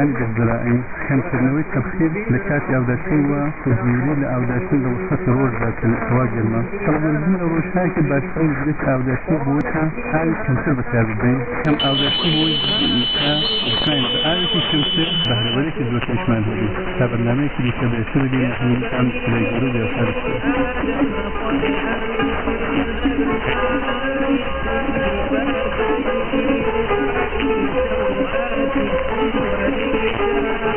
وەستەکانی گەزرایی کەمکردنەوەی تەبخیر لە کاتی ئەودەچووە وزیری لە ئەودەچون لە وسەت ڕۆژداکەن ئەوە گەرمە کەڵبەرزن لە ڕۆژهایکە باشتر زیێت ئاودەچوو بۆ تا ئاوی کەمتر بەکار ببین کەم ئاودەچوو بۆی ئاوێکی کەمتر بەهرەوەرێکی زۆر پێشمان هەبی تا بەرنامەیەکی دیکە بێتر بگەین هەمووتان پلەیگەرە بێتر بۆکانڕاستی ئاگداتم ئەماژوان بۆ شیکار و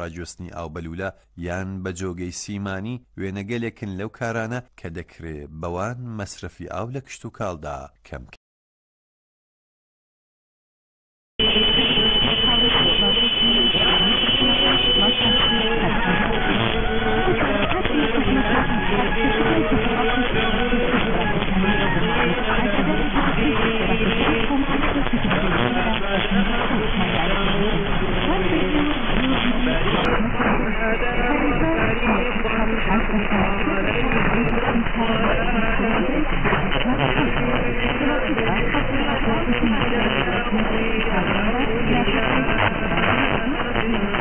ڕاجۆستنی ئاوبەلوولە یان بە جۆگەی سیمانی وێنەگەلێکن لەو کارانە کە دەکرێت بەوان مەسرفی ئاو لە کشت و کاڵدا کەم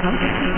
Welcome